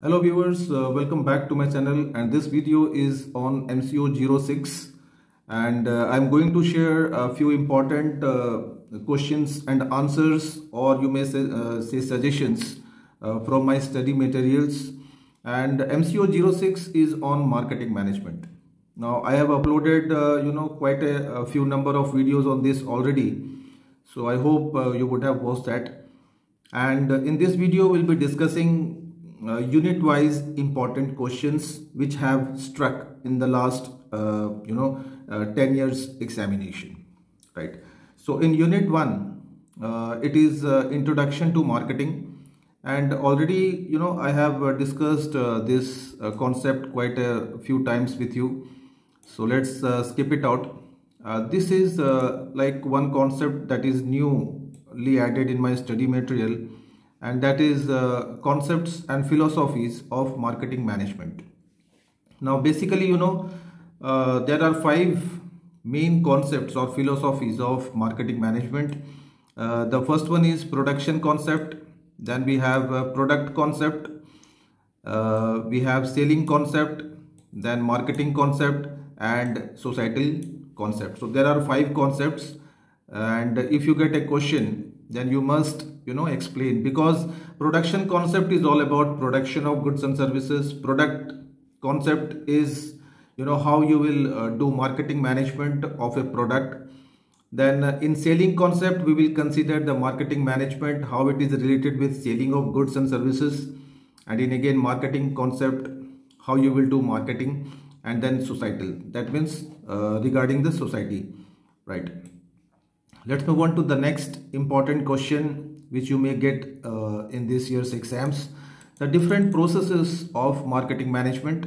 Hello viewers, uh, welcome back to my channel. And this video is on MCO06 and uh, I'm going to share a few important uh, questions and answers or you may say, uh, say suggestions uh, from my study materials. And MCO06 is on marketing management. Now I have uploaded uh, you know quite a, a, few number of videos on this already. So I hope you would have watched that. And in this video we'll be discussing uh, unit wise important questions which have struck in the last uh, you know uh, 10 years examination right? So in unit 1 uh, it is uh, introduction to marketing. And already you know i have uh, discussed this concept quite a few times with you. So let's skip it out. This is like one concept that is newly added in my study material and that is uh, concepts and philosophies of marketing management. Now basically you know uh, there are five main concepts or philosophies of marketing management. Uh, the first one is production concept, then we have product concept, uh, we have selling concept, then marketing concept and societal concept. So there are five concepts and if you get a question then you must you know explain. Because production concept is all about production of goods and services. Product concept is you know how you will uh, do marketing management of a product. Then uh, in selling concept we will consider the marketing management how it is related with selling of goods and services. And in again marketing concept how you will do marketing. And then societal. That means uh, regarding the society. Right Let's move on to the next important question which you may get uh, in this year's exams. The different processes of marketing management.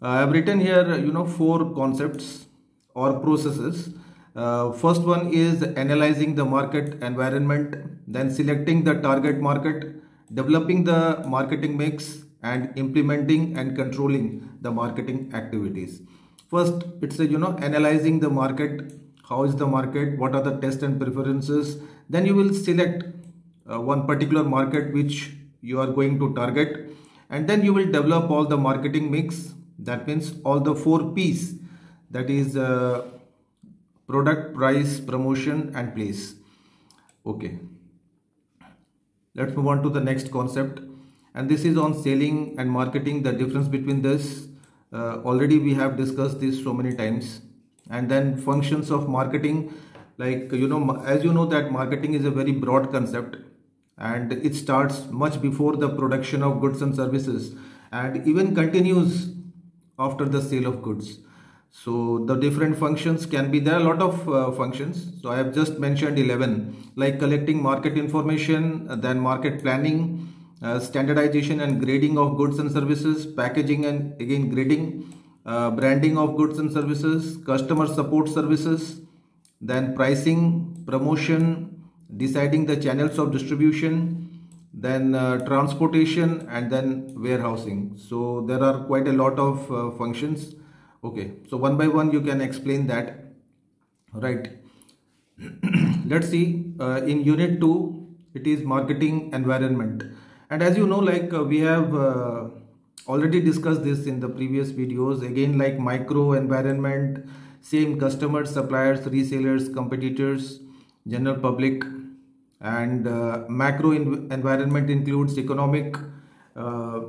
Uh, I have written here, you know, four concepts or processes. Uh, first one is analyzing the market environment, then selecting the target market, developing the marketing mix and implementing and controlling the marketing activities. First, it's a, you know, analyzing the market how is the market? What are the tests and preferences? Then you will select uh, one particular market which you are going to target. And then you will develop all the marketing mix. That means all the four p's. That is uh, product price promotion and place. Okay. Let's move on to the next concept. And this is on selling and marketing the difference between this. Uh, already we have discussed this so many times and then functions of marketing like you know as you know that marketing is a very broad concept and it starts much before the production of goods and services and even continues after the sale of goods. So the different functions can be there are a lot of uh, functions. So i have just mentioned 11 like collecting market information then market planning uh, standardization and grading of goods and services packaging and again grading uh, branding of goods and services, customer support services, then pricing, promotion, deciding the channels of distribution, then uh, transportation and then warehousing. So there are quite a lot of uh, functions. Okay, so one by one you can explain that. Right. Let's see uh, in unit 2 it is marketing environment and as you know like uh, we have already discussed this in the previous videos again like micro environment same customers suppliers resellers competitors general public and uh, macro in environment includes economic uh,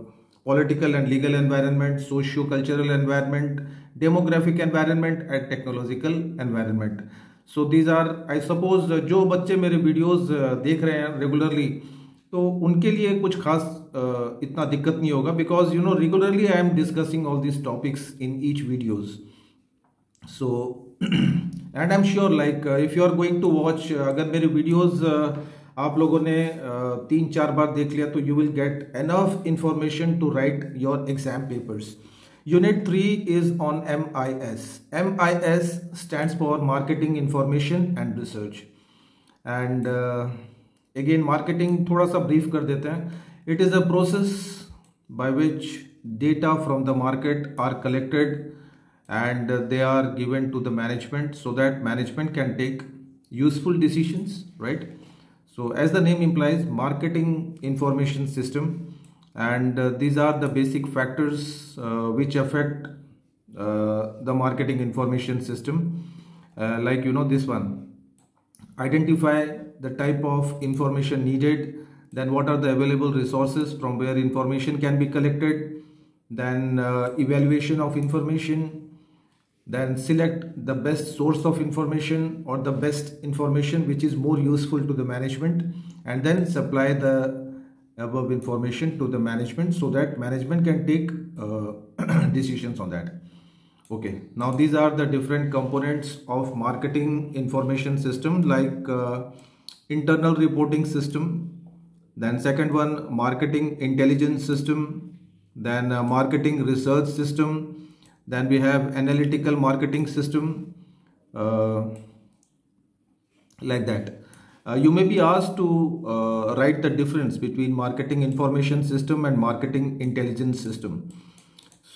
political and legal environment socio-cultural environment demographic environment and technological environment so these are i suppose जो बच्चे मेरे videos देख रहे हैं regularly तो उनके लिए कुछ खास इतना दिक्कत नहीं होगा because you know regularly I am discussing all this topics in each videos so and I am sure like if you are going to watch अगर मेरे वीडियोज़ आप लोगों ने तीन चार बार देख लिया तो you will get enough information to write your exam papers unit three is on M I S M I S stand for marketing information and research and again marketing थोड़ा सा ब्रीफ कर देते हैं। It is a process by which data from the market are collected and they are given to the management so that management can take useful decisions, right? So as the name implies, marketing information system and uh, these are the basic factors uh, which affect uh, the marketing information system uh, like you know this one identify the type of information needed then what are the available resources from where information can be collected then uh, evaluation of information then select the best source of information or the best information which is more useful to the management and then supply the above information to the management so that management can take uh, decisions on that. Okay now these are the different components of marketing information system like uh, internal reporting system then second one marketing intelligence system then uh, marketing research system then we have analytical marketing system uh, like that uh, you may be asked to uh, write the difference between marketing information system and marketing intelligence system.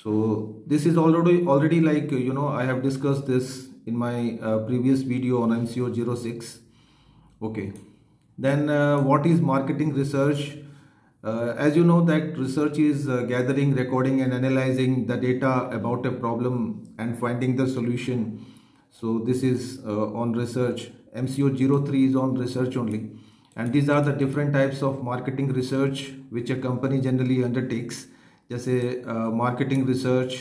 So this is already already like you know I have discussed this in my uh, previous video on MCO 06. Okay. Then uh, what is marketing research? Uh, as you know that research is uh, gathering, recording and analyzing the data about a problem and finding the solution. So this is on research MCO03 is on research only. And these are the different types of marketing research which a company generally undertakes. जैसे marketing research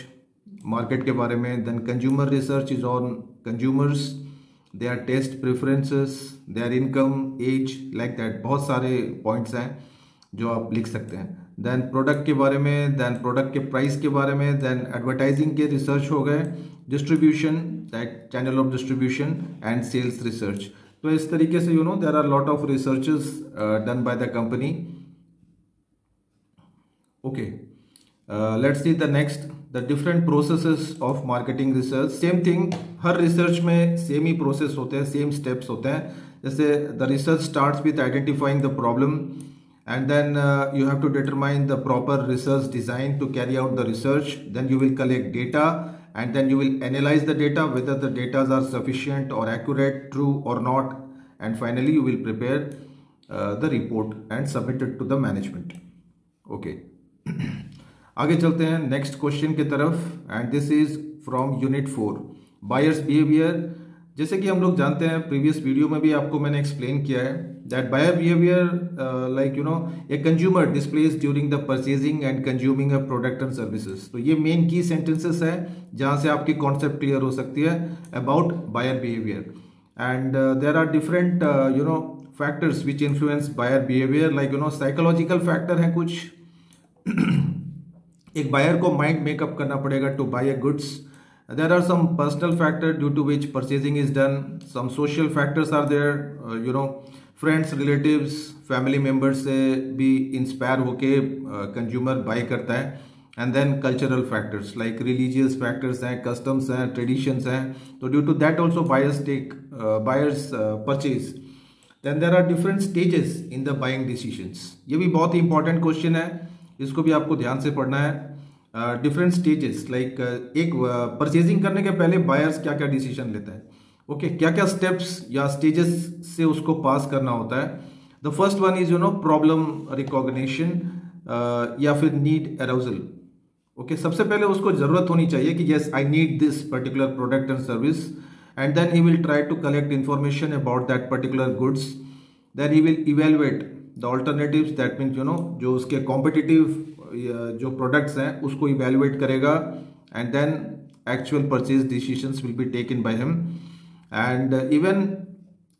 market के बारे में then consumer research is on consumers They are taste preferences they are income age like that बहुत सारे points हैं जो आप लिख सकते हैं। देन प्रोडक्ट के बारे में देन प्रोडक्ट के प्राइस के बारे में देन एडवर्टाइजिंग के रिसर्च हो गए distribution that channel of distribution and sales research तो इस तरीके से you know there are lot of researches done by the company okay let's see the next the different processes of marketing research same thing her research में same ही process होते हैं same steps होते हैं जैसे the research starts with identifying the problem and then uh, you have to determine the proper research design to carry out the research then you will collect data and then you will analyze the data whether the data are sufficient or accurate true or not and finally you will prepare uh, the report and submit it to the management okay आगे चलते हैं next question की तरफ़ and this is from unit four buyers behaviour जैसे कि हम लोग जानते हैं प्रीवियस वीडियो में भी आपको मैंने एक्सप्लेन किया है that buyer behaviour like you know a consumer displace during the purchasing and consuming a product and services तो ये मेन की सेंटेंसेस है, जहाँ से आपकी कॉन्सेप्ट क्लियर हो सकती है about buyer behaviour and there are different you know factors which influence buyer behaviour like you know psychological factor हैं कुछ. एक बायर को माइंड मेकअप करना पड़ेगा to buy a goods are some personal factor due to which purchasing is done. Some social factors are there. Uh, you know friends relatives family members से भी inspire होके consumer buy करता है. And then cultural factors like religious factors हैं customs हैं traditions हैं. तो due to that also buyers take buyers purchase then there are different stages in the buying decisions ये भी बहुत ही इंपॉर्टेंट क्वेश्चन है. इसको भी आपको ध्यान से पढ़ना है. डिफरेंट स्टेजेस लाइक एक परचेजिंग करने के पहले बायर्स क्या क्या डिसीज़न लेता है? ओके okay, क्या क्या स्टेप्स या स्टेजेस से उसको पास करना होता है? The first one is you know problem recognition या फिर नीड अराउजल ओके सबसे पहले उसको ज़रूरत होनी चाहिए कि yes I need this particular product and service and then he will try to collect information about that particular goods then he will evaluate the alternative that means you know जो उसके competitive जो products हैं, उसको evaluate करेगा and then actual purchase decision will be taken by him and even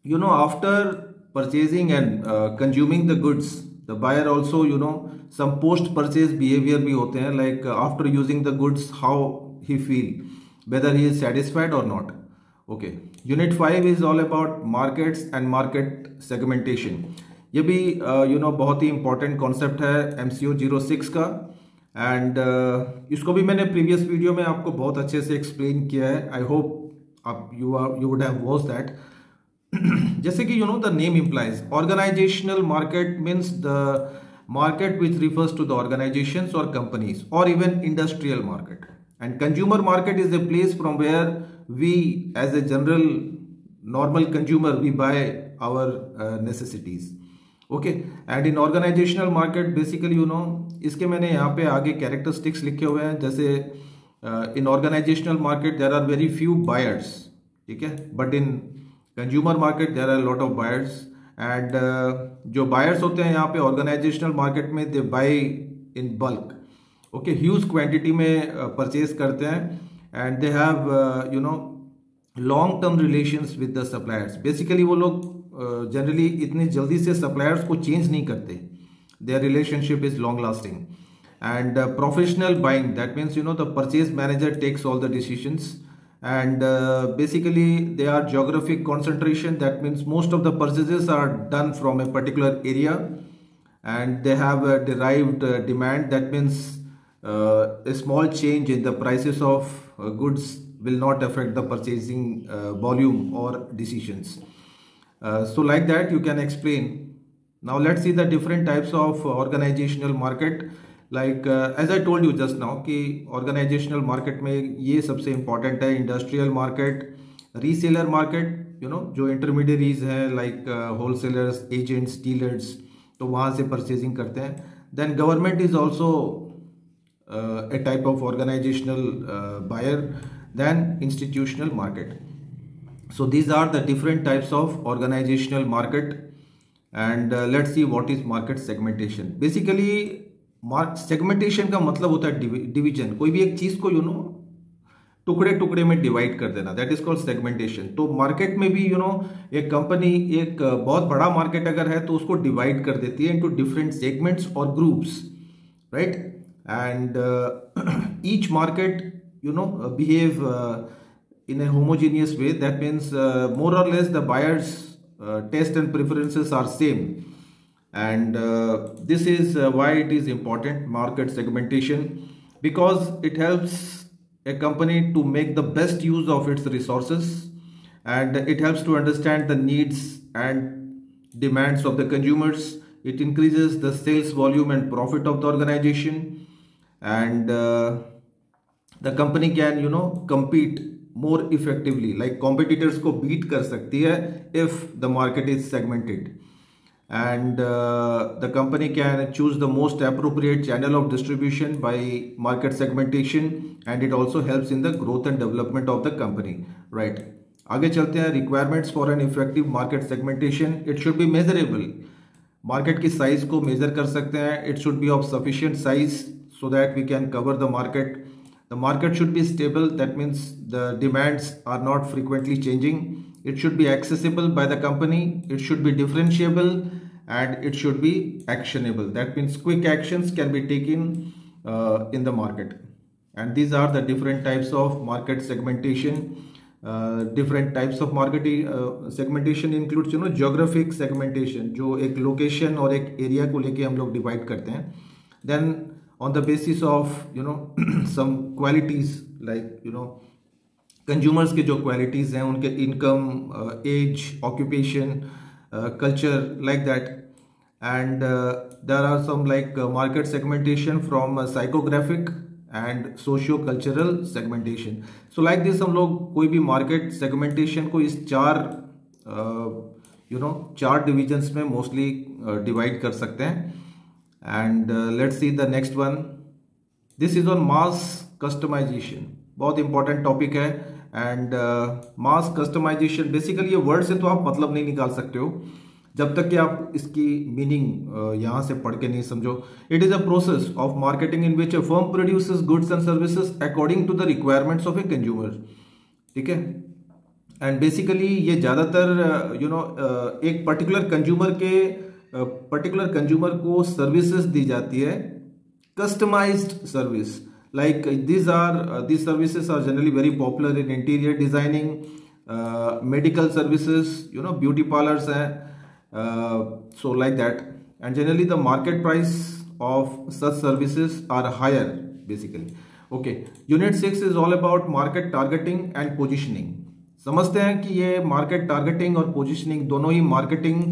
you know after purchasing and consuming the goods the buyer also you know some post purchase behaviour भी होते हैं like after using the goods how he feel whether he is satisfied और not okay unit five is all about markets and market segmentation ये भी you uh, know you know, बहुत ही important concept है M C O zero six का। And uh, इसको भी मैंने प्रीवियस वीडियो में आपको बहुत अच्छे से एक्सप्लेन किया है। आई होप आप you are you would have watch that जैसे कि you know the name implies organizational market means the market which refers to the organization और कंपनीज़ और even industrial market and consumer market is the place from where we as a general normal consumer we buy our necessities okay and in organizational market basically you know इसके मैंने यहाँ पे आगे characteristics लिखे हुए हैं। जैसे in organizational market there are very few buyers ठीक है? But in consumer market there are lot of buyers and जो बायर्स होते हैं यहाँ पे ऑर्गेनाइजेशनल मार्केट में they buy in bulk okay huge quantity में परचेज uh, करते हैं। And they have you know long term relations with the suppliers basically वो लोग जनरली इतनी जल्दी से सप्लायर्स को चेंज नहीं करते। Their relationship is long lasting and professional buying that means you know the purchase manager takes all the decisions and basically they are geographic concentration that means most of the purchases are done from a particular area and they have derived demand that means a small change in the prices of goods will not affect the purchasing volume और decisions so like that you can explain. Now let's see the different types of organizational market. Like as I told you just now कि organizational market में ये सबसे important है industrial market reseller market you know जो intermediaries हैं like wholesalers agents dealers तो वहाँ से परचेजिंग करते हैं। Then government is also a type of organizational buyer then institutional market so these are the different types of organizational market and uh, let's see what is market segmentation. Basically market segmentation का मतलब होता है division कोई भी एक चीज़ को you no टुकड़े टुकड़े में डिवाइड कर देना. दैट इज़ कॉल्ड सेगमेंटेशन तो मार्केट में भी यू नो एक कंपनी एक बहुत बड़ा मार्केट अगर है तो उसको डिवाइड कर देती है इनटू डिफरेंट सेगमेंट्स और groups right and each market you know behave in a homogeneous way that means uh, more or less the buyers uh, taste and preferences are same. And uh, this is uh, why it is important market segmentation because it helps a company to make the best use of its resources and it helps to understand the needs and demands of the consumers. It increases the sales volume and profit of the organization and uh, the company can you know compete more effectively like competitors को beat कर सकती है if the market is segmented and the company can choose the most appropriate channel of distribution by market segmentation and it also help in the growth and development of the company right आगे चलते हैं requirements for an effective market segmentation it should be measurable market की size को measure कर सकते हैं. It should be of sufficient size so that we can cover the market the market should be stable that means the demands are not frequently changing it should be accessible by the company it should be differentiable and it should be actionable that means quick actions can be taken uh, in the market and these are the different types of market segmentation uh, different types of marketing uh, segmentation includes you know geographic segmentation जो एक location और एक area को लेके हम लोग divide करते हैं then on the basis of you know some qualities like you know consumers के जो क्वालिटीज़ हैं उनके income age occupation culture like that and there are some like market segmentation from psychographic and socio cultural segmentation so like this हम लोग कोई भी market segmentation को इस चार यू uh, नो चार डिविजन्स में मोस्टली डिवाइड uh, कर सकते हैं। And let's see the next one this is on mass customization बहुत इंपॉर्टेंट टॉपिक है. एंड मास कस्टमाइजेशन बेसिकली ये वर्ड से तो आप मतलब नहीं निकाल सकते हो. जब तक कि आप इसकी मीनिंग uh, यहाँ से पढ़ के नहीं समझो. It is a process of marketing in which a firm produce goods and services according to the requirements of a consumer ठीक है? एंड बेसिकली ये ज़्यादातर यू नो एक पर्टिकुलर कंज्यूमर के पर्टिकुलर कंज्यूमर को सर्विसेज़ दी जाती है customize service like these are these services are generally very popular in interior designing medical services you know beauty parlours हैं so like that and generally the market price of such services are higher basically okay unit six is all about market targeting and positioning समझते हैं कि ये market targeting और positioning दोनों ही marketing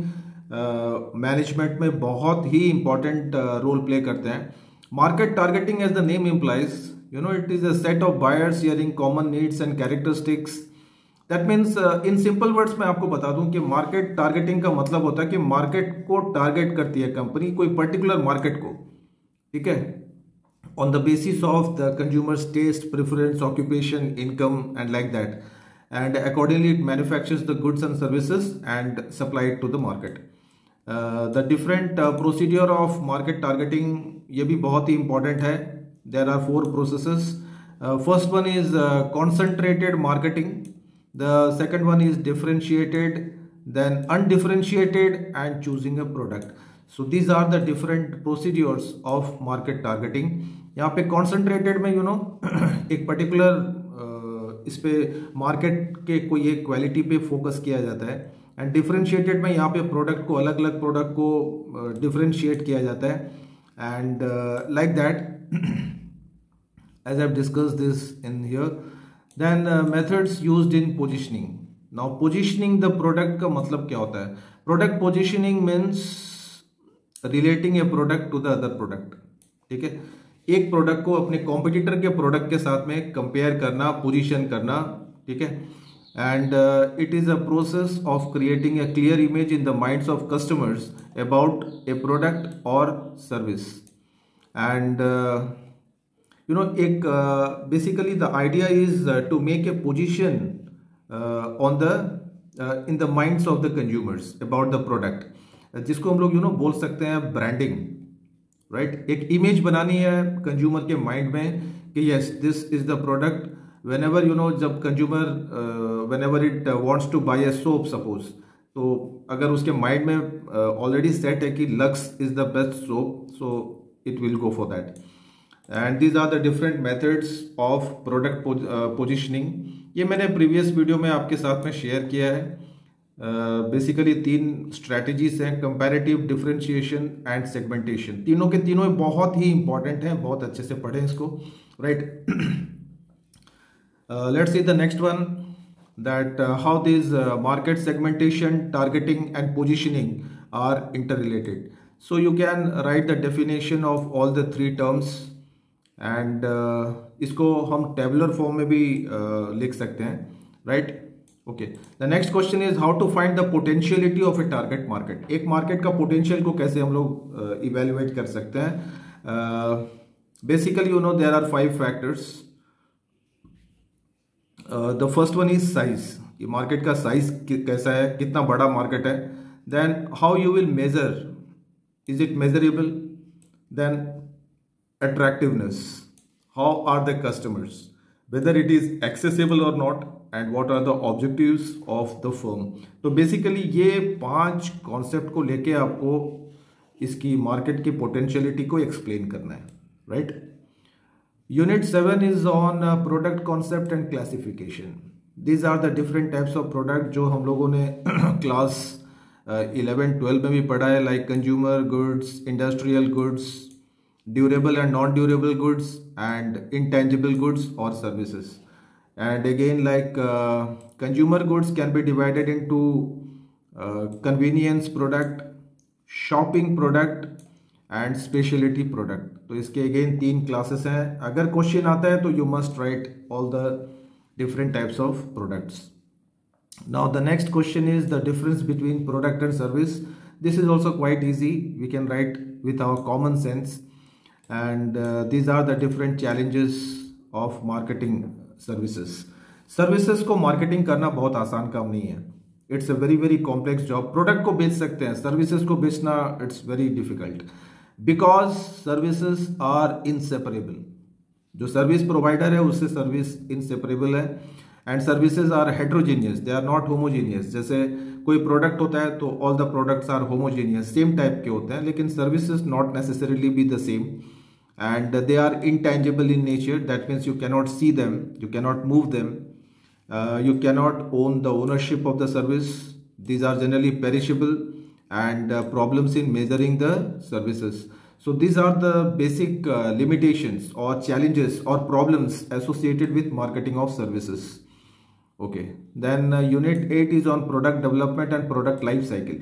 management में बहुत ही इंपॉर्टेंट रोल प्ले करते हैं। Market targeting as the name implies you know it is a set of buyers sharing common needs and characteristics that means in simple words मैं आपको बता दूँ कि मार्केट टारगेटिंग का मतलब होता है कि मार्केट को टारगेट करती है कंपनी कोई पर्टिकुलर मार्केट को, ठीक है? On the basis of the consumer taste preference occupation income and like that and accordingly it manufactures the goods and services and supply to the market the different procedure of market targeting ये भी बहुत ही important है. There are four process first one is concentrated marketing the second one is differentiated then undifferentiated and choosing a product so these are the different procedures of market targeting यहाँ पे concentrated में you you know know, एक particular uh, इस पे market के कोई एक quality पे फोकस किया जाता है. एंड डिफ्रेंशिएटेड में यहाँ पे प्रोडक्ट को अलग अलग प्रोडक्ट को डिफ्रेंशिएट uh, किया जाता है। And like that as I discuss this in here then methods used in positioning now positioning the product का मतलब क्या होता है? Product positioning means relating a product to the other product ठीक है? एक प्रोडक्ट को अपने कॉम्पिटिटर के प्रोडक्ट के साथ में कंपेयर करना पोजीशन करना ठीक है? and it is a process of creating a clear image in the minds of customers about a product और सर्विस एंड यू नो एक basically the idea is to make a position on the in the minds of the consumers about the product जिसको हम लोग you know बोल सकते हैं branding right एक image बनानी है कंज्यूमर के माइंड में कि yes this is the product ever you know जब consumer whenever it wants to buy a soap suppose तो अगर उसके माइंड में ऑलरेडी uh, सेट है कि Lux is the best soap so it will go for that and these are the different methods of product positioning ये मैंने previous video में आपके साथ में शेयर किया है। बेसिकली uh, तीन स्ट्रैटेजीज हैं कंपैरेटिव डिफरेंशिएशन एंड सेगमेंटेशन तीनों के तीनों बहुत ही इंपॉर्टेंट हैं बहुत अच्छे से पढ़ें इसको right Let's see the next one that how this market segmentation targeting and positioning are interrelated so you can write the definition of all the three terms and इसको हम टेबुलर फॉर्म में भी uh, लिख सकते हैं right right? Okay the next question is how to find the potentiality of a target market एक market का potential को कैसे हम लोग इवेल्युएट uh, कर सकते हैं basically you know there are five factors The first one is size ये मार्केट का साइज़ कैसा है? कितना बड़ा मार्केट है? Then how you will measure is it measurable then attractiveness how are the customers whether it is accessible और not and what are the objectives of the firm तो basically ये पाँच कॉन्सेप्ट को लेके आपको इसकी मार्केट की पोटेंशियलिटी को एक्सप्लेन करना है right unit seven is on product concept and classification these are the different types of product जो हम लोगों ने क्लास इलेवन ट्वेल्व में भी पढ़ा है like consumer goods industrial goods durable and non durable goods and intangible goods और services and like uh, consumer goods can be divided into uh, convenience product shopping product and specialty product तो इसके again तीन classes हैं। अगर question आता है तो you must write all the different types of products now the next question is the difference between product and service this is also quite easy we can write with our common sense and these are the different challenges of marketing services services को marketing करना बहुत आसान काम नहीं है। It's a very very complex job product को बेच सकते हैं। सर्विसेज़ को बेचना it's very difficult because services are inseparable जो सर्विस प्रोवाइडर है, उससे सर्विस इनसेपरेबल है। And services are heterogeneous they are not homogeneous जैसे कोई प्रोडक्ट होता है तो all the product are homogeneous same type के होते हैं, लेकिन service not necessarily be the same and they are intangible in nature that means you cannot see them you cannot move them you cannot own the ownership of the service these are generally perishable and uh, problems in measuring the services. So these are the basic uh, limitations or challenges or problems associated with marketing of services. Okay, then uh, unit 8 is on product development and product life cycle.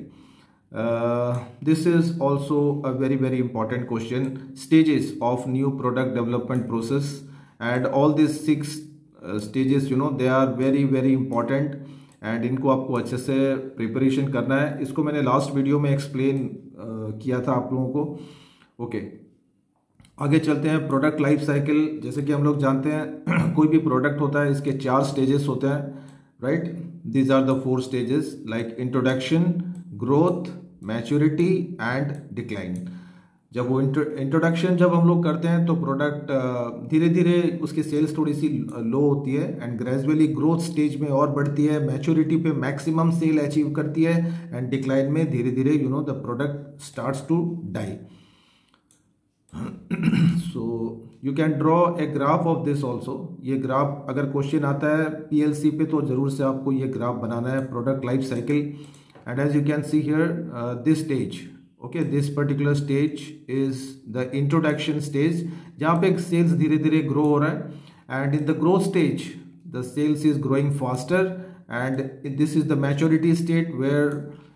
Uh, this is also a very very important question. Stages of new product development process and all these six uh, stages you know they are very very important and इनको आपको अच्छे से preparation करना है। इसको मैंने last video में explain किया था आप लोगों को। ओके. आगे चलते हैं। प्रोडक्ट लाइफ साइकिल जैसे कि हम लोग जानते हैं, कोई भी प्रोडक्ट होता है, इसके चार स्टेजेस होते हैं right these are the four stages like introduction growth maturity and decline जब वो इंट्रोडक्शन जब हम लोग करते हैं तो प्रोडक्ट धीरे धीरे उसकी सेल्स थोड़ी सी लो होती है एंड ग्रेजुअली ग्रोथ स्टेज में और बढ़ती है मैच्योरिटी पे मैक्सिमम सेल अचीव करती है एंड डिक्लाइन में धीरे धीरे you know the product starts to die so you can draw a graph of this also ये ग्राफ अगर क्वेश्चन आता है पीएलसी पे तो ज़रूर से आपको ये ग्राफ बनाना है product life cycle and as you can see here this stage okay this particular stage is the introduction stage जहाँ पे सेल्स धीरे धीरे ग्रो हो रहा है and in the growth stage the sales is growing faster and this is the maturity state where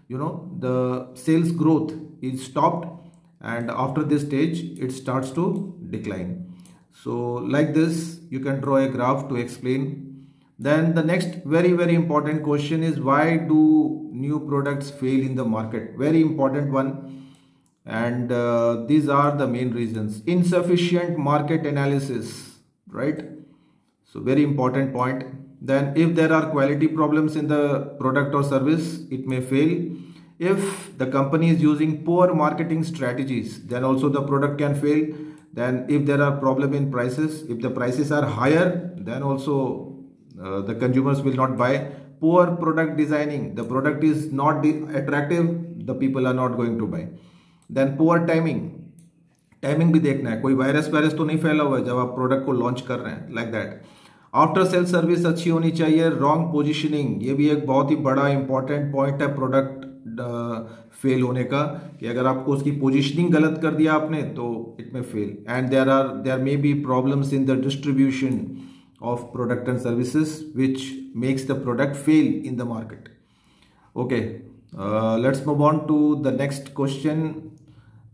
you know the sales growth is stopped and after this stage it starts to decline so like this you can draw a graph to explain then the next very very important question is why do new products fail in the market? Very important one. And uh, these are the main reasons. Insufficient market analysis right? So very important point. Then if there are quality problems in the product or service it may fail. If the company is using poor marketing strategies then also the product can fail. Then if there are problem in prices if the prices are higher then also uh, the consumers will not buy. Poor product designing. The product is not attractive. The people are not going to buy. Then poor timing timing भी देखना है. कोई virus virus तो नहीं फैला हुआ है जब आप प्रोडक्ट को लॉन्च कर रहे हैं like that after sale service अच्छी होनी चाहिए. रॉन्ग पोजिशनिंग ये भी एक बहुत ही बड़ा इंपॉर्टेंट पॉइंट है प्रोडक्ट फेल होने का कि अगर आपको उसकी पोजिशनिंग गलत कर दिया आपने तो इट में fail and there are there may be problems in the distribution of product and services which makes the product fail in the market. Okay uh, let's move on to the next question.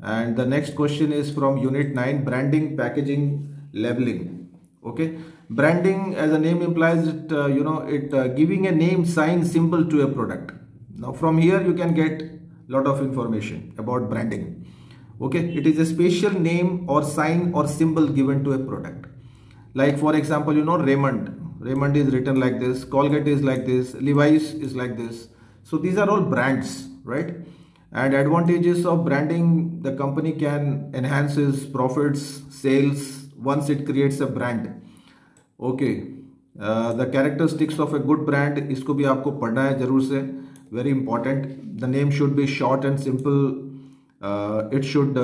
And the next question is from unit 9 branding packaging labeling. Okay branding as the name implies it uh, you know it uh, giving a name sign symbol to a product. Now from here you can get lot of information about branding. Okay it is a special name or sign or symbol given to a product like for example you know Raymond. Raymond is written like this. Colgate is like this. Levi's is like this. So these are all brands right? And advantages of branding the company can enhances profits sales once it creates a brand. Okay. The characteristics of a good brand इसको भी आपको पढ़ना है ज़रूर से very important the name should be short and simple it should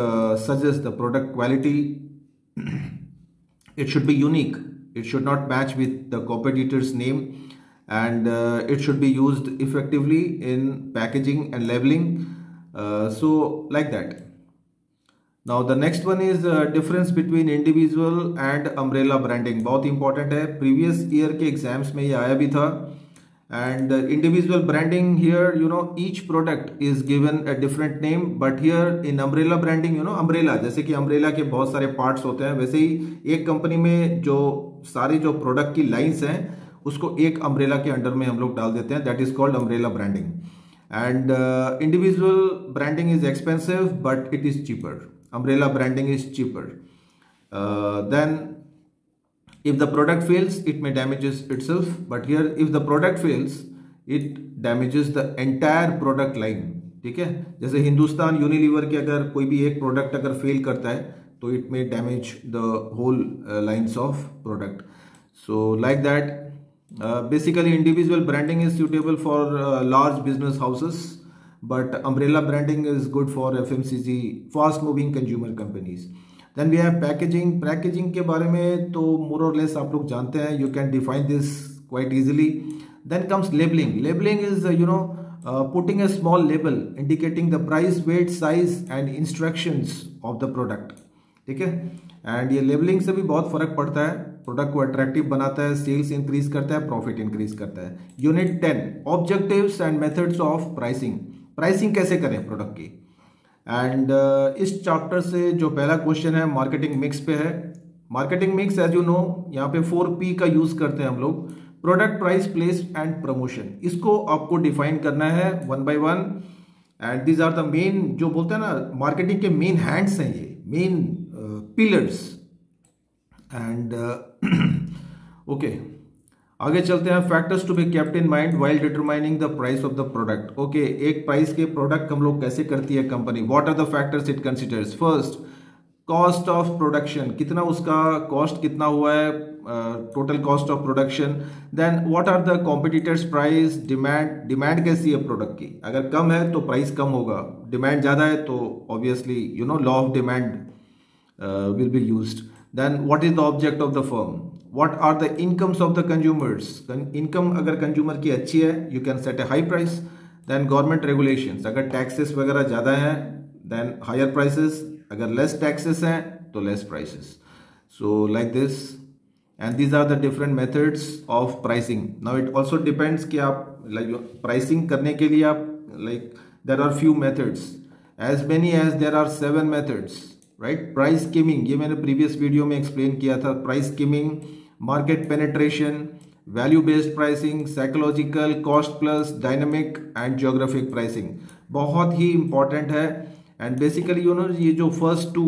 suggest the product quality. it should be unique it should not match with the competitor's name and uh, it should be used effectively in packaging and labeling uh, so like that now the next one is uh, difference between individual and umbrella branding बहुत important है previous year के exams में ये आया भी था And uh, individual branding here you know each product is given a different name but here in umbrella branding you know umbrella जैसे कि umbrella के बहुत सारे parts होते हैं वैसे ही एक कंपनी में जो सारे जो प्रोडक्ट की लाइंस हैं उसको एक अम्ब्रेला के अंडर में हम लोग डाल देते हैं that is called umbrella branding and uh, individual branding is expensive but it is cheaper umbrella branding is cheaper uh, then if the product fails it may damages itself but here if the product fails it damages the entire product line ठीक है जैसे Hindustan Unilever के अगर कोई भी एक product अगर fail करता है तो it may damage the whole lines of product so like that Uh, basically, individual branding is suitable for uh, large business houses, but umbrella branding is good for FMCG, fast-moving consumer companies. Then we have packaging packaging के बारे में तो मोर और less आप लोग जानते हैं you can define this quite easily then comes labelling labelling is you know putting a small label indicating the price weight size and instruction of the product ठीक है? एंड ये लेबलिंग से भी बहुत फ़र्क पड़ता है। प्रोडक्ट को अट्रैक्टिव बनाता है सेल्स इंक्रीज करता है प्रॉफिट इंक्रीज करता है। Unit ten objective and methods of pricing pricing कैसे करें प्रोडक्ट की? एंड uh, इस चैप्टर से जो पहला क्वेश्चन है मार्केटिंग मिक्स पे है। Marketing mix as you know यहाँ पे फोर पी का यूज़ करते हैं हम लोग। Product price place and promotion इसको आपको डिफाइन करना है one by one and these are the main जो बोलते हैं ना मार्केटिंग के मेन हैंड्स हैं ये। मेन पिलर्स एंड ओके आगे चलते हैं factors to be kept in mind while determining the price of the product okay एक प्राइस के प्रोडक्ट हम लोग कैसे करती है company what are the factors it considers first cost of production कितना उसका कॉस्ट कितना हुआ है? Total cost of production then what are the competitors price demand demand कैसी है प्रोडक्ट की? अगर कम है तो प्राइस कम होगा। डिमांड ज़्यादा है तो obviously you know law of demand will be used then what is the object of the firm? What are the incomes of the consumers income अगर कंज्यूमर की अच्छी है you can set a high price then government regulation अगर taxes वगैरह ज़्यादा हैं then higher prices अगर less taxes हैं तो less prices so like this and these are the different methods of pricing now it also depends कि आप like pricing करने के लिए आप like there are few methods as many as there are seven methods right price skimming ये मैंने previous video में explain किया था. Price skimming market penetration value based pricing psychological cost plus dynamic and geographic pricing बहुत ही important है। And basically you know ये जो first to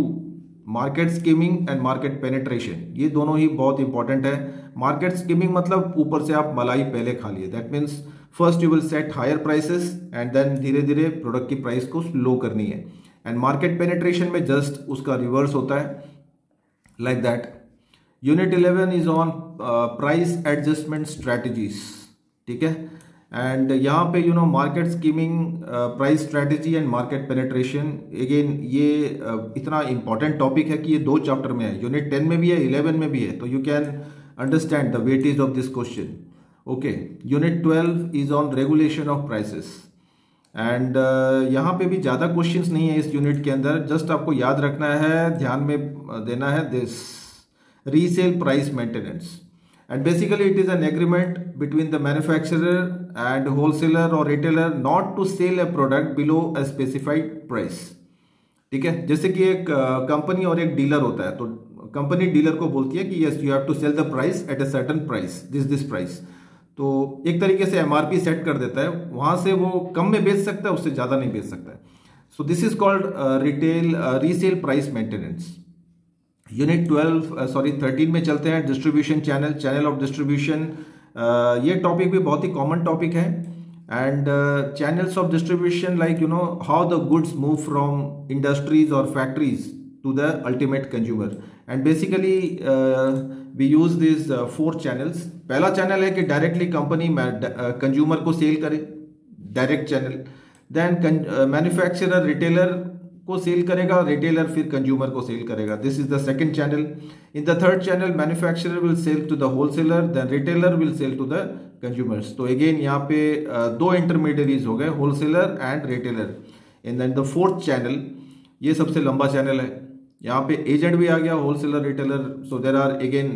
market skimming and market penetration ये दोनों ही बहुत इंपॉर्टेंट है। मार्केट स्कीमिंग मतलब ऊपर से आप मलाई पहले खा लिए। That means first you will set higher prices and then धीरे धीरे प्रोडक्ट की प्राइस को लो करनी है। एंड मार्केट पेनेट्रेशन में जस्ट उसका रिवर्स होता है। Like like that unit eleven is on price adjustment strategies ठीक है? एंड यहाँ पे you know market skimming price strategy and market penetration again ये uh, इतना इंपॉर्टेंट टॉपिक है कि ये दो चैप्टर में है। यूनिट टेन में भी है इलेवन में भी है। तो you can understand the weightage of this question okay unit twelve is on regulation of prices and uh, यहाँ पे भी ज़्यादा क्वेश्चंस नहीं है इस यूनिट के अंदर। जस्ट आपको याद रखना है ध्यान में देना है this resale price maintenance and basically it is an agreement between the manufacturer and wholesaler और retailer not to sell a product below a specified price ठीक है? जैसे कि एक कंपनी और एक डीलर होता है तो कंपनी डीलर को बोलती है कि yes you have to sell the price at a certain price this this price तो एक तरीके से एमआरपी सेट कर देता है, वहाँ से वो कम में बेच सकता है, उससे ज़्यादा नहीं बेच सकता है। So this is called retail resale price maintenance unit 12 sorry 13 में चलते हैं distribution channel channel of distribution ये टॉपिक भी बहुत ही कॉमन टॉपिक है। And channels of distribution like you know how the goods move from industries और factories to the ultimate consumer and basically we use this four channels पहला channel है कि directly company consumer को sell करे direct channel then manufacturer retailer को sell करेगा retailer फिर consumer को सेल करेगा। This is the second channel in the third channel manufacturer will sell to the wholesaler then retailer will sell to the consumers तो again यहाँ पे दो intermediaries हो गए wholesaler and retailer in then the fourth channel ये सबसे लंबा channel है। यहाँ पे एजेंट भी आ गया wholesaler retailer so there are again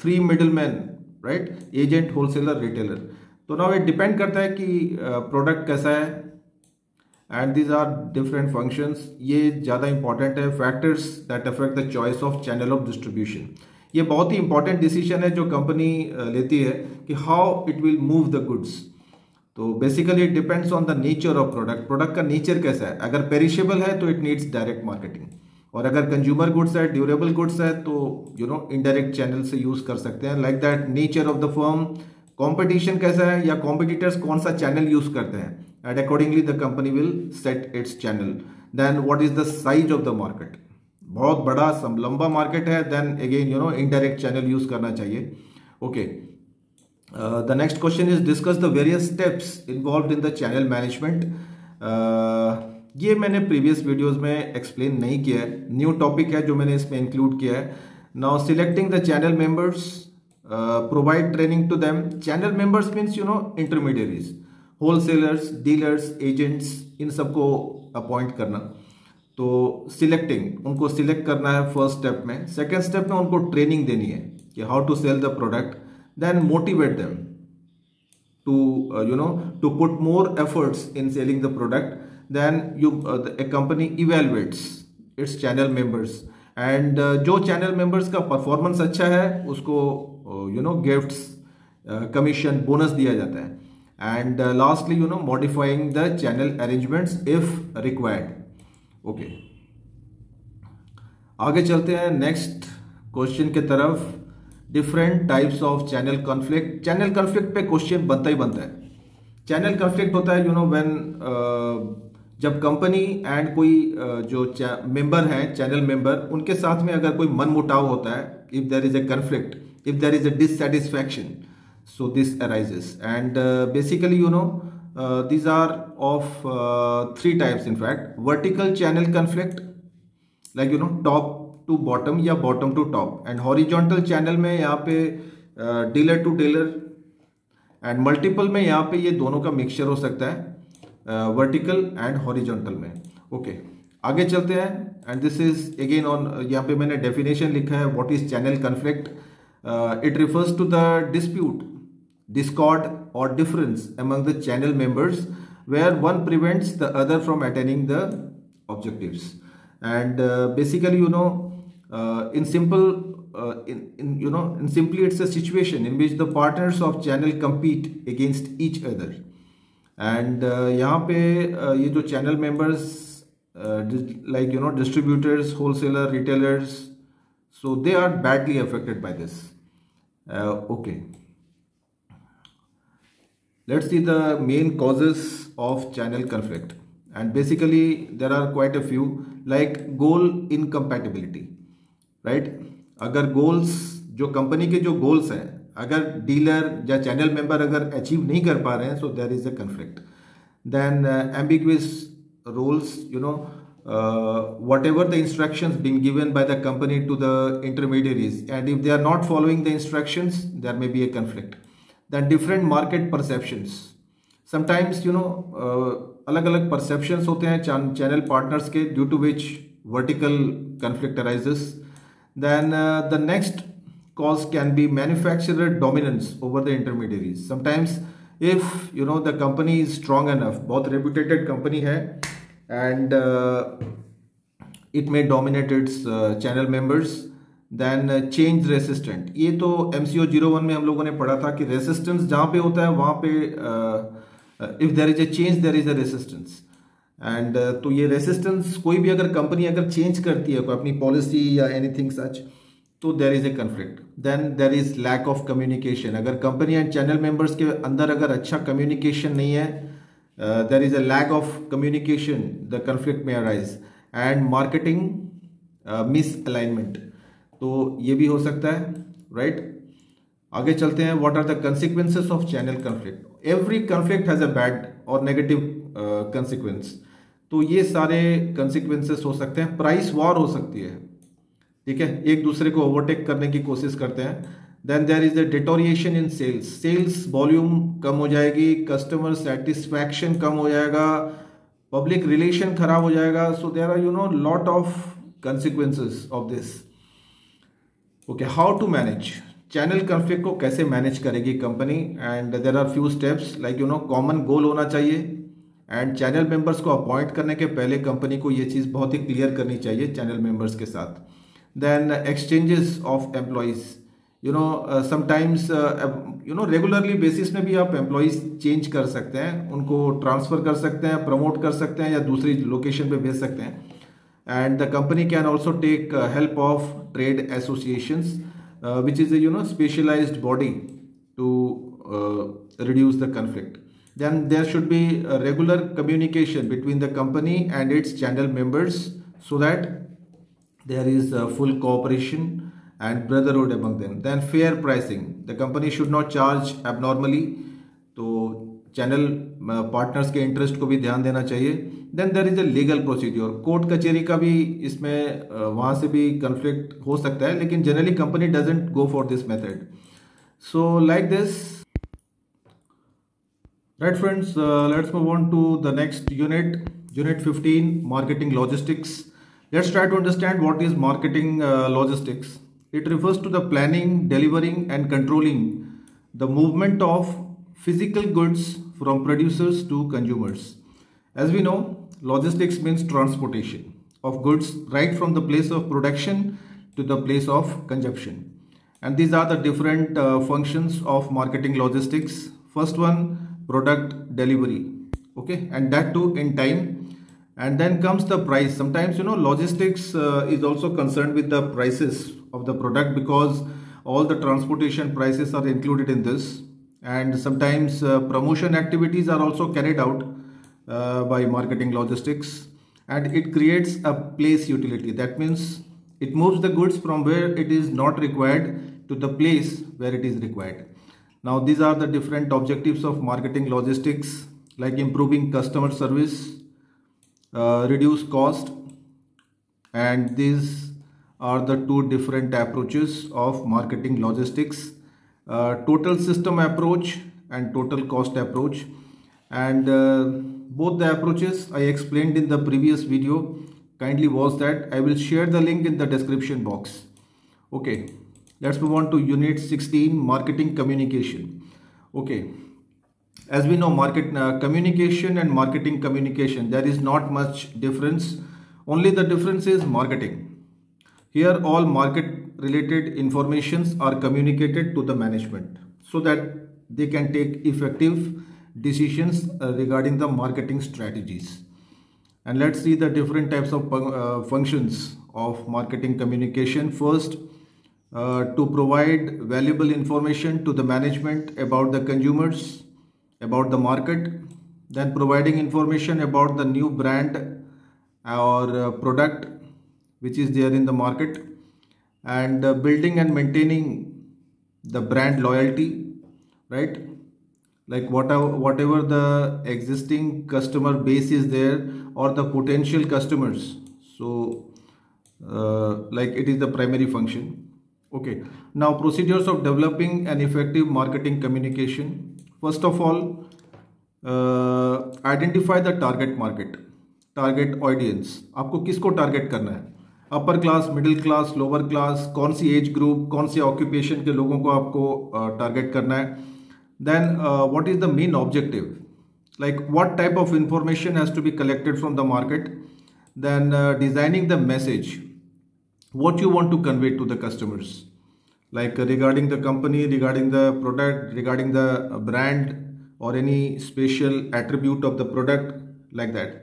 three middle man right agent wholesaler retailer तो नाउ इट डिपेंड करता है कि प्रोडक्ट uh, कैसा है। And these are different functions ये ज़्यादा इंपॉर्टेंट है factors that affect the choice of channel of distribution ये बहुत ही इंपॉर्टेंट डिसीज़न है जो कंपनी लेती है कि how it will move the goods तो basically it depends on the nature of product product का नेचर कैसा है? अगर पेरिशेबल है तो इट नीड्स डायरेक्ट मार्केटिंग और अगर कंज्यूमर गुड्स है ड्यूरेबल गुड्स है तो यू नो इनडायरेक्ट चैनल से यूज़ कर सकते हैं. Like that nature of the firm competition कैसा है या कॉम्पिटिटर्स कौन सा चैनल यूज़ करते हैं? And accordingly the company will set its channel then what is the size of the market बहुत बड़ा लंबा मार्केट है then again you know indirect channel use करना चाहिए। Okay the next question is discuss the various steps involve in the channel management ये मैंने previous videos में explain नहीं किया है। न्यू टॉपिक है जो मैंने इसमें इंक्लूड किया है। Now selecting the channel members provide training to them channel members means you know intermediaries wholesalers dealers agents इन सबको अपॉइंट करना। तो सिलेक्टिंग उनको सिलेक्ट करना है फ़र्स्ट स्टेप में। सेकेंड स्टेप में उनको ट्रेनिंग देनी है कि how to sell the product then motivate them to you know to put more efforts in selling the product you uh, a company evaluates its channel members and जो channel members का performance अच्छा है उसको you know gifts commission bonus दिया जाता है। And lastly you know modifying the channel arrangements if required okay आगे चलते हैं नेक्स्ट क्वेश्चन के तरफ़. Different types of channel conflict channel conflict पे क्वेश्चन बनता ही बनता है. चैनल कॉन्फ्लिक्ट होता है यू नो व्हेन जब कंपनी एंड कोई uh, जो मेंबर हैं चैनल मेंबर उनके साथ में अगर कोई मन मुटाव होता है if there is a conflict if there is a dissatisfaction so this arises and uh, basically you know uh, these are of uh, three types in fact vertical channel conflict like you know top to bottom या bottom to top and horizontal channel में यहाँ पे dealer to dealer and multiple में यहाँ पे ये दोनों का मिक्सचर हो सकता है एंड हॉरिजॉन्टल में ओके okay. आगे चलते हैं and this is again on यहाँ पे मैंने डेफिनेशन लिखा है what is channel conflict it refers to the dispute discord or difference among the channel members where one prevents the other from attaining the objectives and uh, basically you know uh, in simple uh, in, in you know in simply it's a situation in which the partners of channel compete against each other and uh, यहाँ पे uh, ये जो channel members uh, like you know distributors wholesaler retailers so they are badly affected by this uh, okay let's see the main causes of channel conflict and basically there are quite a few like goal incompatibility right अगर goals जो company के जो goals हैं अगर dealer या channel member अगर achieve नहीं कर पा रहे हैं so there is a conflict then ambiguous roles you know uh, whatever the instructions being given by the company to the intermediaries and if they are not following the instructions there may be a conflict then different market perceptions sometimes you know uh, अलग अलग perceptions होते हैं channel partners के due to which vertical conflict arises then uh, the next cause can be manufacturer dominance over the intermediaries sometimes if you know the company is strong enough बहुत reputed company है and uh, it may dominate its uh, channel members then change resistant ये तो M C O zero one में हम लोगों ने पढ़ा था कि रेसिस्टेंस जहाँ पे होता है, वहाँ पे if there is a change there is a resistance and तो ये रेसिस्टेंस कोई भी अगर कंपनी अगर चेंज करती है, कोई अपनी पॉलिसी या एनीथिंग सच तो there is a conflict then there is lack of communication अगर कंपनी एंड चैनल मेंबर्स के अंदर अगर अच्छा कम्युनिकेशन नहीं है there is a lack of communication the conflict में arise and marketing misalignment तो ये भी हो सकता है राइट आगे चलते हैं what are the consequences of channel conflict every conflict has a bad और नेगेटिव कंसिक्वेंस तो ये सारे कंसिक्वेंसेस हो सकते हैं। प्राइस वॉर हो सकती है। ठीक है? एक दूसरे को ओवरटेक करने की कोशिश करते हैं। Then there is the deterioration in sales sales volume कम हो जाएगी कस्टमर सेटिस्फैक्शन कम हो जाएगा पब्लिक रिलेशन खराब हो जाएगा। So there are you know lot of consequences of this okay how to manage channel conflict को कैसे मैनेज करेगी company and there are few steps like you know common goal होना चाहिए। एंड चैनल मेंबर्स को appoint करने के पहले company को ये चीज़ बहुत ही क्लियर करनी चाहिए चैनल मेंबर्स के साथ। Then exchanges of employees you know sometimes you know regularly basis में भी आप एम्प्लॉयज़ चेंज कर सकते हैं, उनको ट्रांसफ़र कर सकते हैं प्रमोट कर सकते हैं, या दूसरी लोकेशन पे भेज सकते हैं। And the company can also take uh, help of trade associations uh, which is a you know specialized body to uh, reduce the conflict. Then there should be regular communication between the company and its channel members so that there is full cooperation and brotherhood among them. Then fair pricing. The company should not charge abnormally. तो channel partners के interest को भी ध्यान देना चाहिए। Then there is a legal procedure court कचेरी का भी इसमें वहाँ से भी कंफ्लिक्ट हो सकता है, लेकिन generally company doesn't go for this method so like this right friends let's move on to the next unit unit 15 marketing logistics let's try to understand what is marketing logistics it refers to the planning delivering and controlling the movement of physical goods from producers to consumers. As we know, logistics means transportation of goods right from the place of production to the place of consumption. And these are the different uh, functions of marketing logistics. First one, product delivery. Okay, and that too in time. And then comes the price. Sometimes, you know, logistics uh, is also concerned with the prices of the product because all the transportation prices are included in this. And sometimes uh, promotion activities are also carried out uh, by marketing logistics. And it creates a place utility. That means it moves the goods from where it is not required to the place where it is required. Now these are the different objectives of marketing logistics like improving customer service uh, reduce cost. And these are the two different approaches of marketing logistics uh, total system approach and total cost approach. And uh, both the approaches I explained in the previous video. Kindly watch that. I will share the link in the description box. Okay let's move on to unit 16 marketing communication. Okay as we know market uh, communication and marketing communication there is not much difference. Only the difference is marketing here all market related informations are communicated to the management so that they can take effective decisions uh, regarding the marketing strategies. And let's see the different types of uh, functions of marketing communication. First, uh, to provide valuable information to the management about the consumers, about the market, then providing information about the new brand or uh, product which is there in the market and uh, building and maintaining the brand loyalty right like whatever whatever the existing customer base is there or the potential customers so uh, like it is the primary function okay now procedures of developing an effective marketing communication first of all uh, identify the target market target audience आपको किसको target करना है Upper class middle class lower class कौन सी age group कौन सी occupation के लोगों को आपको टारगेट uh, करना है? Then what is the main objective like what type of information has to be collected from the market then designing the message what you want to convey to the customers like regarding the company regarding the product regarding the brand और any special attribute of the product like that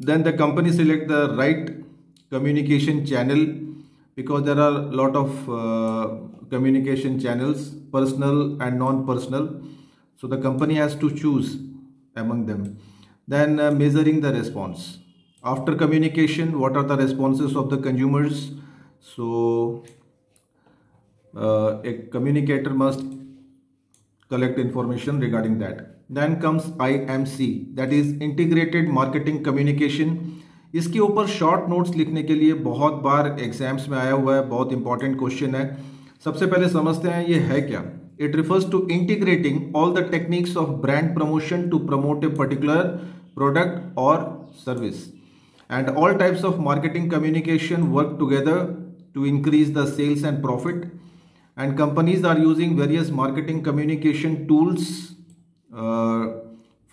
then the company select the right communication channel because there are a lot of uh, communication channels personal and non-personal. So the company has to choose among them. Then uh, measuring the response. After communication what are the responses of the consumers? So uh, a communicator must collect information regarding that. Then comes IMC that is integrated marketing communication इसके ऊपर short notes लिखने के लिए बहुत बार exams में आया हुआ है, बहुत इंपॉर्टेंट क्वेश्चन है। सबसे पहले समझते हैं, ये है क्या? It refers to integrating all the techniques of brand promotion to promote a particular product और service and all types of marketing communication work together to increase the sales and profit and companies are using various marketing communication tools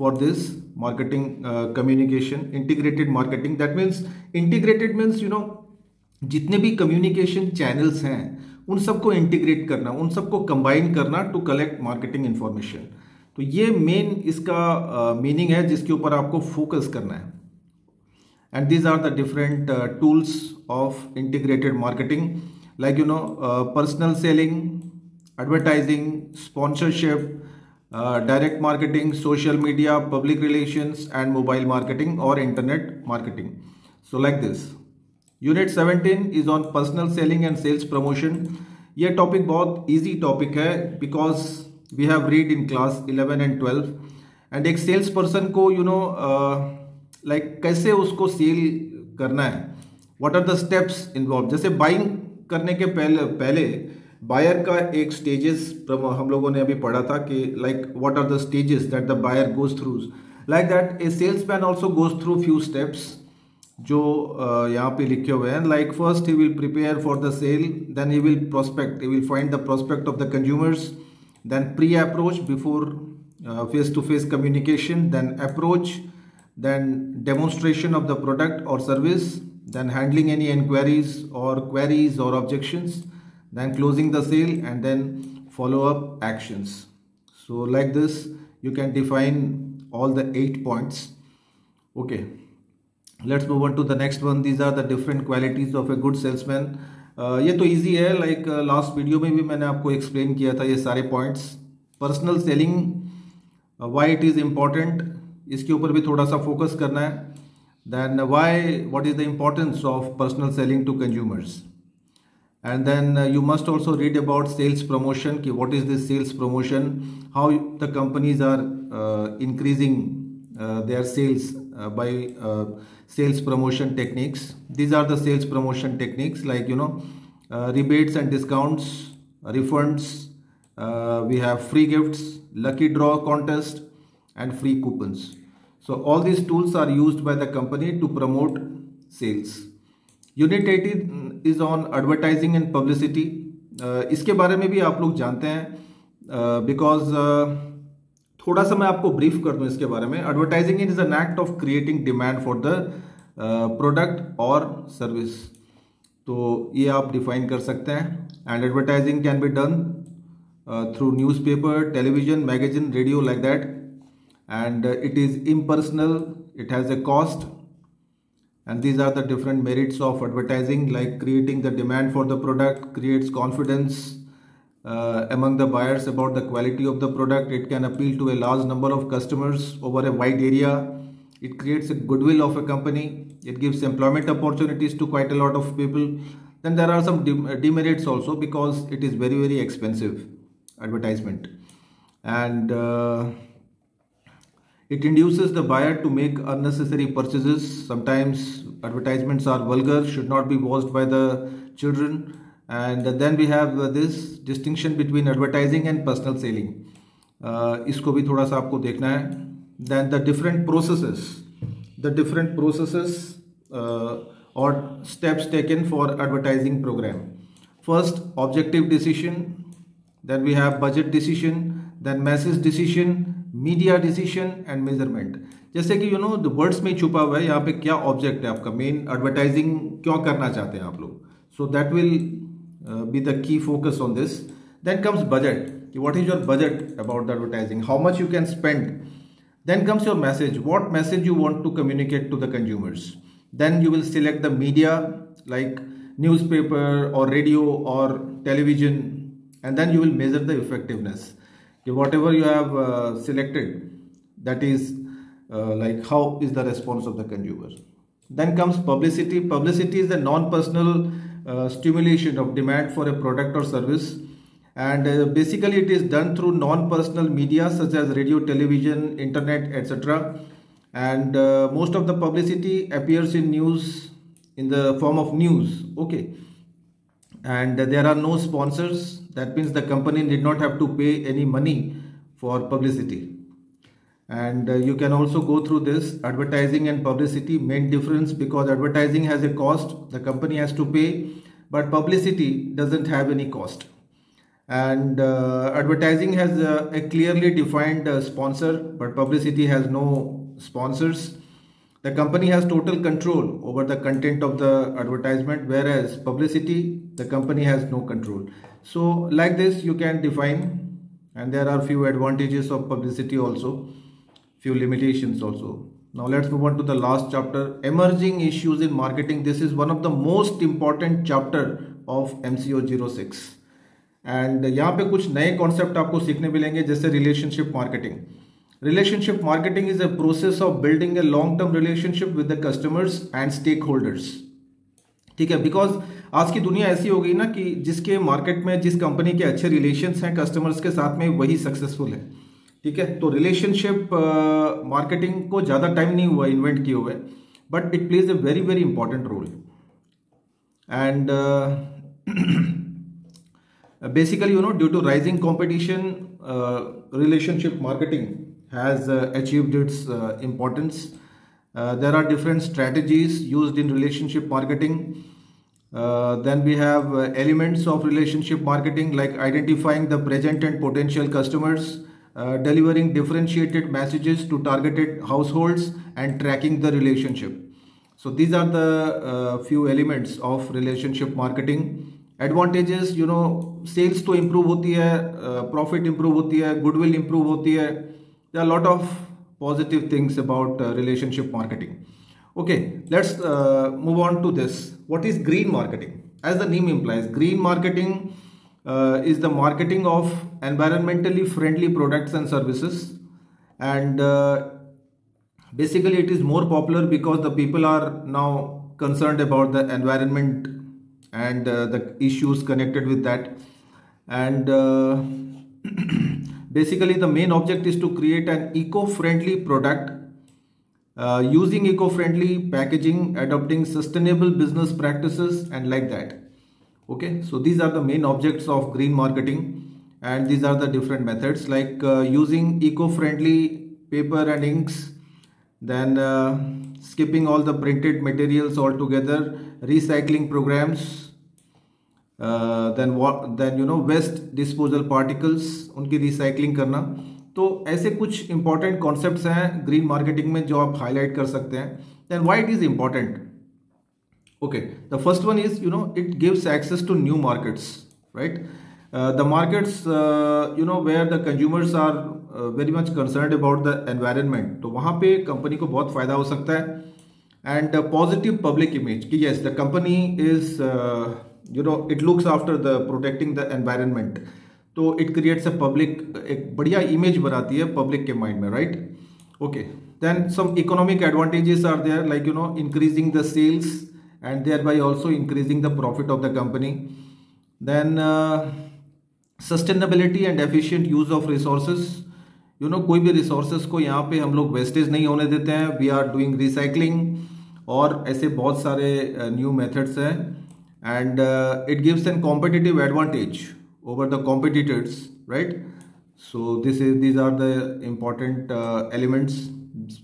for this marketing uh, communication integrated marketing. That means integrated means you know जितने भी communication channels हैं उन सबको integrate करना उन सबको combine करना to collect marketing information तो ये मेन इसका मीनिंग uh, है जिसके ऊपर आपको फोकस करना है. And these are the different tools of integrated marketing like you know personal selling advertising sponsorship direct marketing social media public relations and mobile marketing और internet marketing so like this unit 17 is on personal selling and sales promotion ये topic बहुत easy topic है because we have read in class 11 and 12 and एक sales person को you know like कैसे उसको sell करना है? What are the steps involve जैसे बाइंग करने के पहले पहले बायर का एक स्टेजेस हम लोगों ने अभी पढ़ा था कि like what are the stages that the buyer goes through like that a sales man also goes through few steps जो यहाँ पे लिखे हुए हैं। Like first he will prepare for the sale then he will prospect he will find the prospect of the consumers then pre approach before face to face communication then approach then demonstration of the product और service then handling any enquiries और queries और objections, then closing the sale and then follow up actions. So like this, you can define all the eight points. Okay, let's move on to the next one. These are the different qualities of a good salesman. Uh, ये तो easy है like last video में भी मैंने आपको explain किया था ये सारे points personal selling why it is important इसके ऊपर भी थोड़ा सा फोकस करना है then why what is the importance of personal selling to consumers and then uh, you must also read about sales promotion what is this sales promotion how the companies are uh, increasing uh, their sales uh, by uh, sales promotion techniques these are the sales promotion techniques like you know uh, rebates and discounts refunds we have free gifts lucky draw contest and free coupons. So all these tools are used by the company to promote sales. 80 is on advertising and publicity. Uh, इसके बारे में भी आप लोग जानते हैं because uh, uh, थोड़ा सा मैं आपको ब्रीफ कर दूँ इसके बारे में। Advertising is an act of creating demand for the product और सर्विस तो ये आप डिफाइन कर सकते हैं। And advertising can be done through newspaper television magazine radio like that and it is impersonal. It has a cost. And these are the different merits of advertising like creating the demand for the product creates confidence uh, among the buyers about the quality of the product. It can appeal to a large number of customers over a wide area. It creates a goodwill of a company. It gives employment opportunities to quite a lot of people. Then there are some demerits also because it is very very expensive advertisement. And uh, it induces the buyer to make unnecessary purchases. Sometimes advertisements are vulgar, should not be watched by the children. And then we have this distinction between advertising and personal selling. Uh, इसको भी थोड़ा सा आपको देखना है then the different processes the different processes uh, or steps taken for advertising program first objective decision then we have budget decision then message decision media decision and measurement जैसे कि you know the words में छुपा हुआ है, यहाँ पे क्या object है आपका? मेन एडवर्टाइजिंग क्यों करना चाहते हैं आप लोग? So that will be the key focus on this then comes budget what is your budget about the advertising how much you can spend then comes your message what message you want to communicate to the consumers then you will select the media like newspaper और radio और television and then you will measure the effectiveness whatever you have uh, selected that is uh, like how is the response of the consumer. Then comes publicity. Publicity is the non-personal uh, stimulation of demand for a product or service. And uh, basically it is done through non-personal media such as radio television internet etc and uh, most of the publicity appears in news in the form of news. Okay and there are no sponsors. That means the company did not have to pay any money for publicity. And uh, you can also go through this. Advertising and publicity main difference because advertising has a cost. The company has to pay but publicity doesn't have any cost. And uh, advertising has a, a clearly defined uh, sponsor but publicity has no sponsors the company has total control over the content of the advertisement whereas publicity the company has no control so like this you can define and there are few advantages of publicity also few limitations also now let's move on to the last chapter emerging issues in marketing this is one of the most important chapter of MCO 06 and यहाँ पे कुछ नए concept आपको सीखने मिलेंगे जैसे relationship marketing relationship marketing is a process of building a long term relationship with the customers and stakeholders. ठीक है? बिकॉज़ आज की दुनिया ऐसी हो गई ना कि जिसके मार्केट में जिस कंपनी के अच्छे रिलेशन हैं कस्टमर्स के साथ में वही सक्सेसफुल है। ठीक है? तो रिलेशनशिप मार्केटिंग uh, को ज़्यादा टाइम नहीं हुआ इन्वेंट किए हुए but it plays a very very important role and basically you know due to rising competition relationship marketing has uh, achieved its uh, importance. Uh, there are different strategies used in relationship marketing. then we have elements of relationship marketing like identifying the present and potential customers, uh, delivering differentiated messages to targeted households and tracking the relationship so these are the uh, few elements of relationship marketing advantages you know sales to improve hai uh, profit improve hoti hai goodwill improve hoti hai there are a lot of positive things about uh, relationship marketing. Okay let's uh, move on to this. What is green marketing? As the name implies green marketing uh, is the marketing of environmentally friendly products and services. And uh, basically it is more popular because the people are now concerned about the environment and uh, the issues connected with that. And uh, basically the main object is to create an eco-friendly product uh, using eco-friendly packaging adopting sustainable business practices and like that. Okay so these are the main objects of green marketing and these are the different methods like uh, using eco-friendly paper and inks then uh, skipping all the printed materials altogether recycling programs then then you know waste disposal particles उनकी recycling करना। तो ऐसे कुछ important concept हैं green marketing में जो आप highlight कर सकते हैं। Then why is important okay the first one is you know it gives access to new markets right the markets you know where the consumers are very much concern about the environment तो वहाँ पर company को बहुत फ़ायदा हो सकता है। And positive public image कि yes the company is you know it looks after the protecting the environment तो इट क्रिएट्स अ पब्लिक एक बढ़िया इमेज बनाती है पब्लिक के माइंड में right okay then some economic advantages are there like you know increasing the sales and thereby also increasing increasing the profit of the company then sustainability and efficient use of resources. You know कोई भी resources को यहाँ पे हम लोग wastage नहीं होने देते हैं. वी आर डूइंग रिसाइकलिंग और ऐसे बहुत सारे न्यू uh, मेथड्स हैं. and it gives an competitive advantage over the competitors right so this is these are the important uh, elements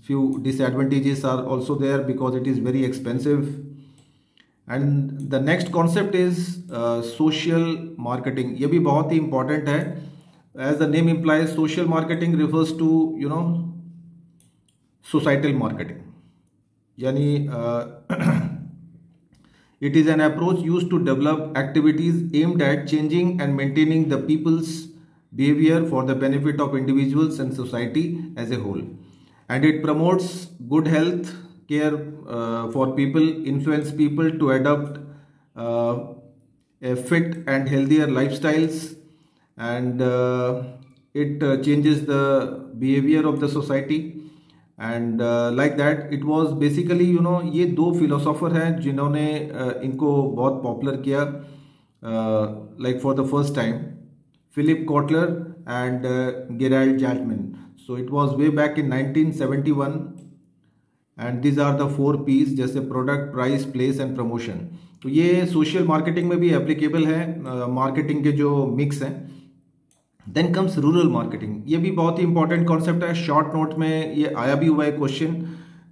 few disadvantages are also there because it is very expensive and the next concept is social marketing ये भी बहुत ही important है as the name implies social marketing refers to you know societal marketing यानी It is an approach used to develop activities aimed at changing and maintaining the people's behavior for the benefit of individuals and society as a whole. And it promotes good health care uh, for people, influence people to adopt uh, a fit and healthier lifestyles and uh, it uh, changes the behavior of the society and like that it was basically you know ये दो philosopher हैं जिन्होंने uh, इनको बहुत popular किया like for the first time Philip Kotler and Gerald Zaltman so it was way back in 1971 and these are the four Ps जैसे product price place and promotion तो ये सोशल मार्केटिंग में भी applicable है marketing uh, के जो mix हैं. Then comes rural marketing ये भी बहुत ही इंपॉर्टेंट कॉन्सेप्ट है शॉर्ट नोट में ये आया भी हुआ है question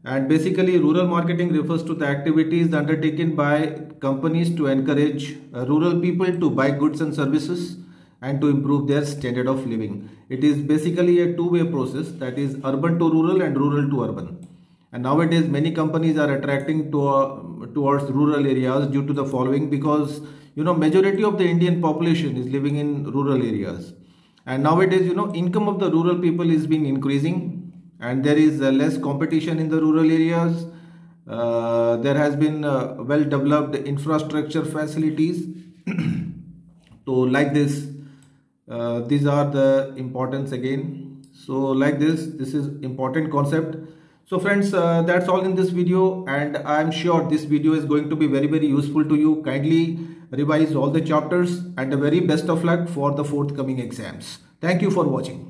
and basically rural marketing refers to the activities undertaken by companies to encourage rural people to buy goods and services and to improve their standard of living. It is basically a two-way process that is urban to rural and rural to urban. and nowadays many companies are attracting to, uh, towards rural areas due to the following because you know majority of the indian population is living in rural areas and nowadays you know income of the rural people is being increasing and there is uh, less competition in the rural areas. Uh, there has been uh, well developed infrastructure facilities. So like this uh, these are the importance again. So like this this is important concept. So friends, uh, that's all in this video and I'm sure this video is going to be very very useful to you. Kindly revise all the chapters and the very best of luck for the forthcoming exams. Thank you for watching.